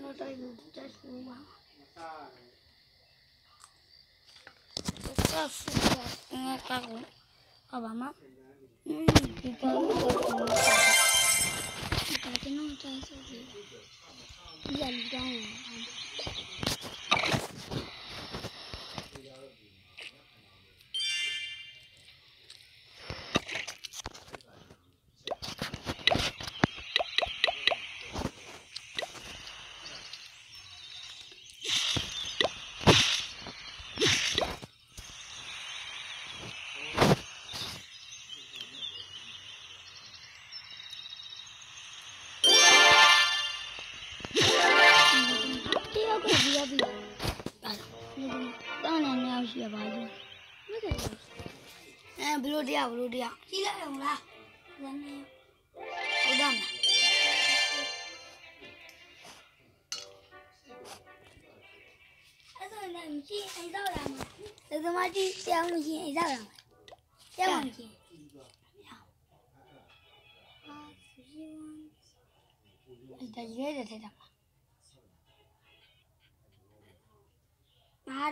Not I would just move ada yang dicas di rumah. ရှိရပါဘူးမကဲအဲဘလို့တရားဘလို့တရားကြီးလိုက်အောင်လားလမ်းနေဟုတ်တယ်မအဲ့ဒါလည်းမရှိအိမ်တော့လာမှာဒီသမားကြီးတရားမရှိအိမ်တော့လာမှာတရားမရှိအဲ့ဒါရွေးတယ်တဲ့တာမား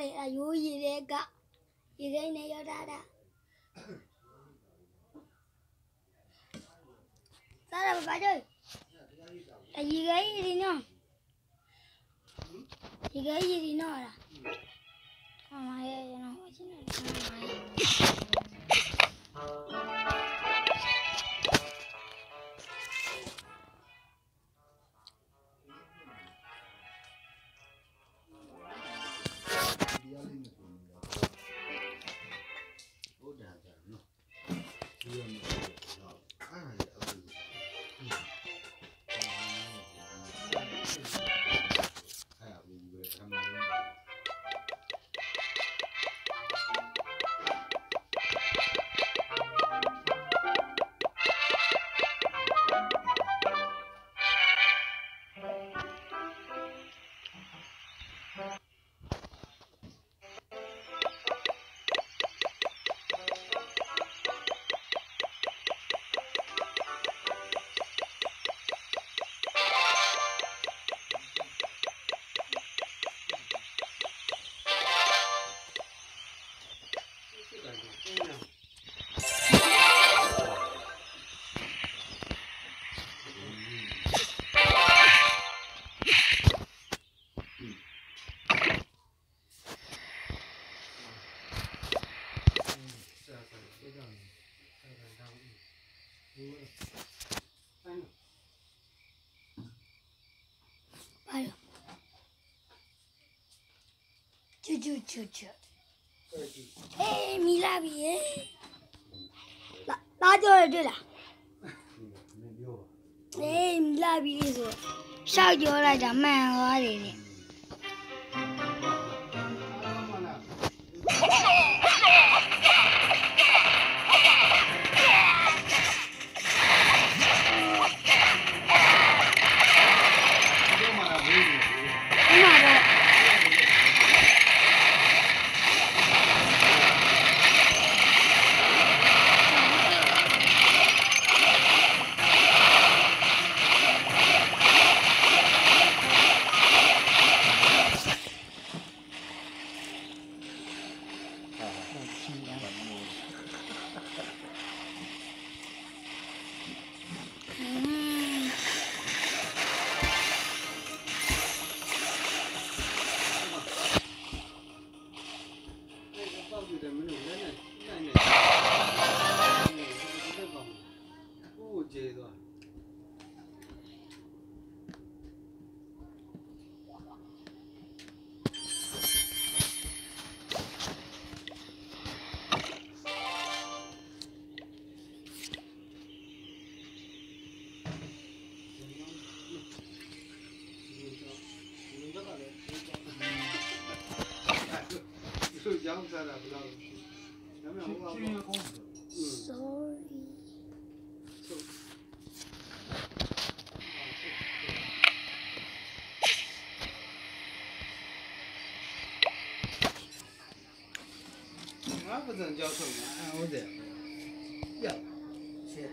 တယ်အယိုးရည်တဲ့ကရေခိန်းနဲ့ရောက်တာတာစားရပါကြအရေခိန်းရည်နော်ရေခိန်းရည်နော်လားအမရဲ့ရနော်အချင်းနဲ့ ဘာလို့ချူချူချူချူအေးမီလာပြီရေလာလာကြောရတွေ့လားအေးမီလာပြီလေဆိုရှောက်ကြောလိုက်တာမှန်သွားတယ် wieder mit dem Rennen. 让出来的，不让出来。去去那个叫什么？我这，呀，切，